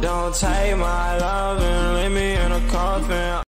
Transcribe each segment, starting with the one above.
Don't take my love and leave me in a coffin.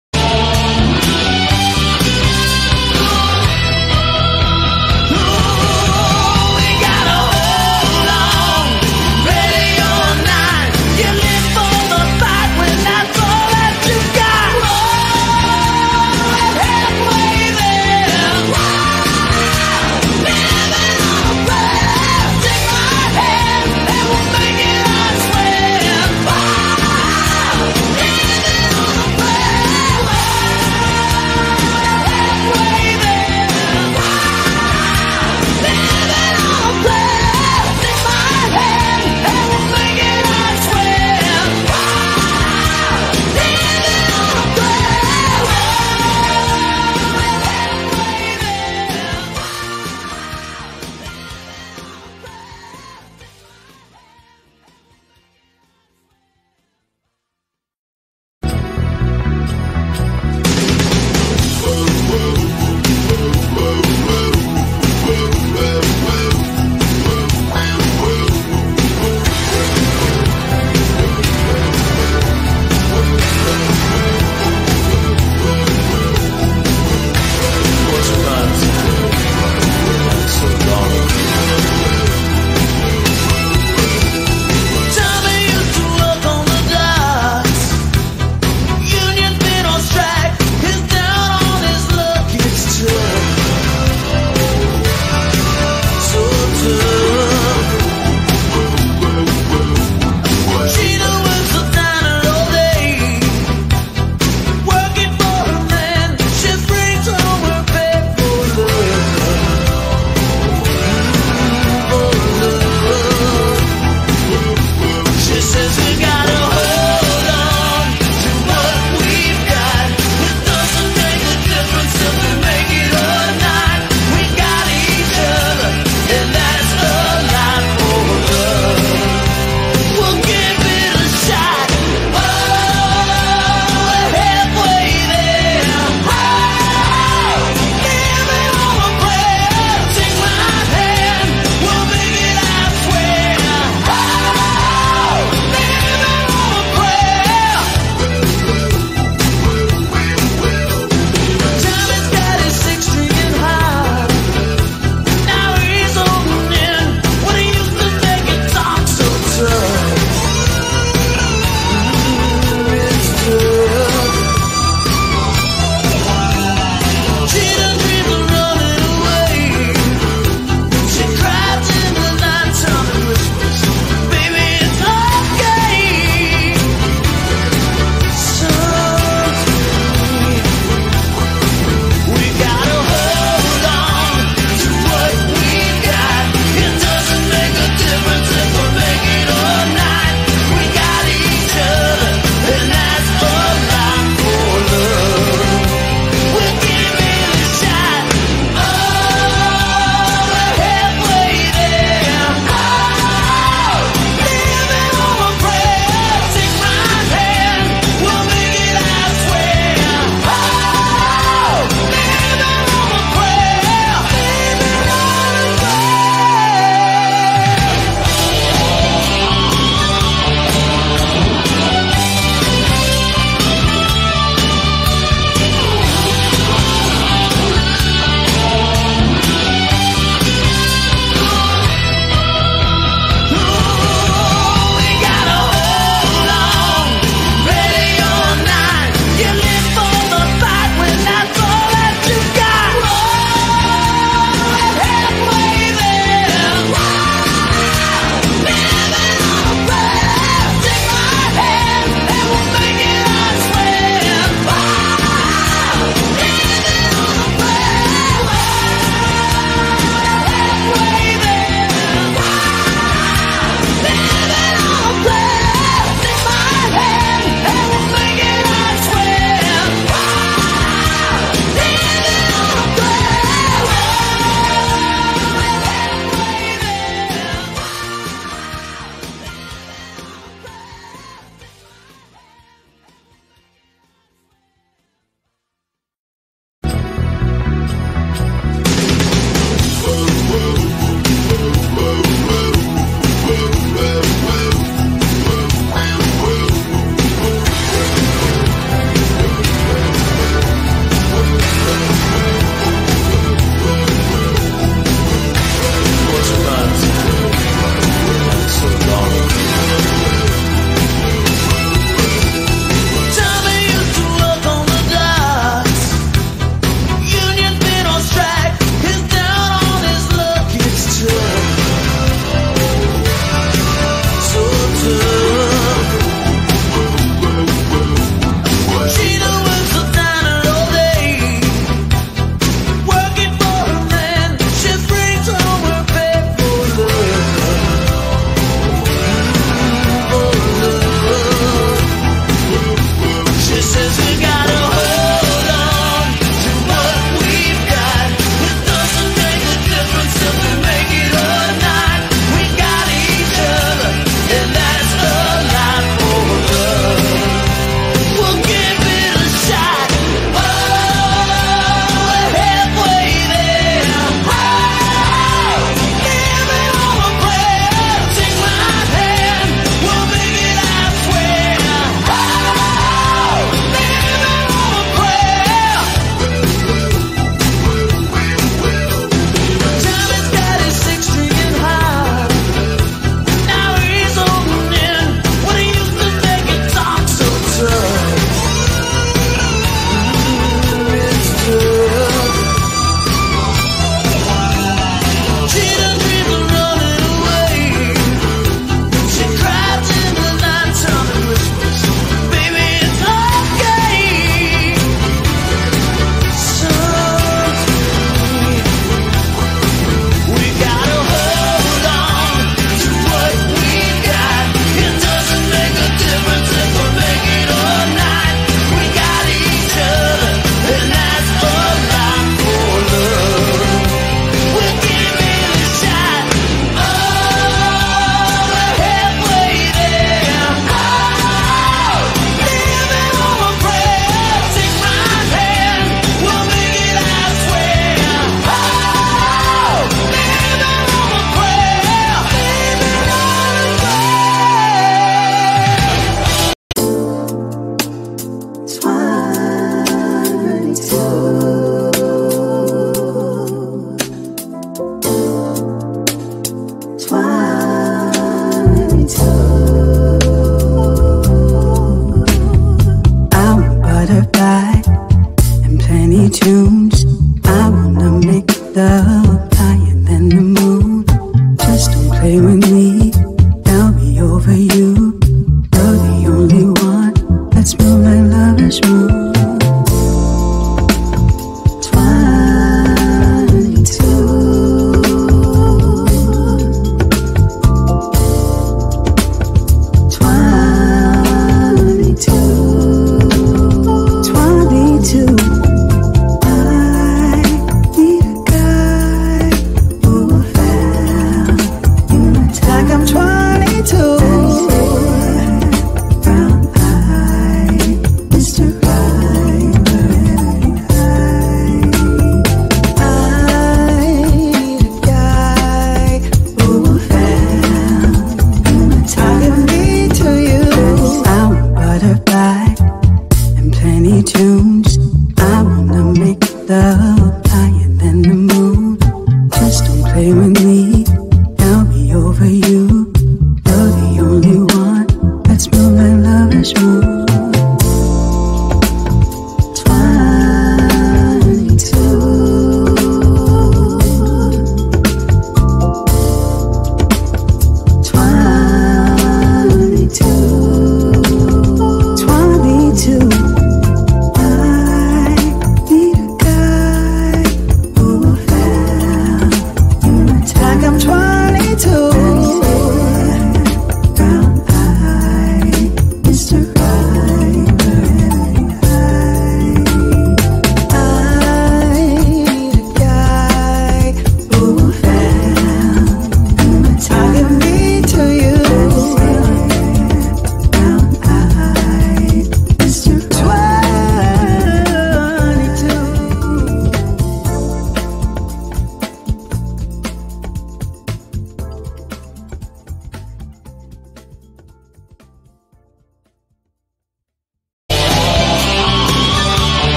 franchement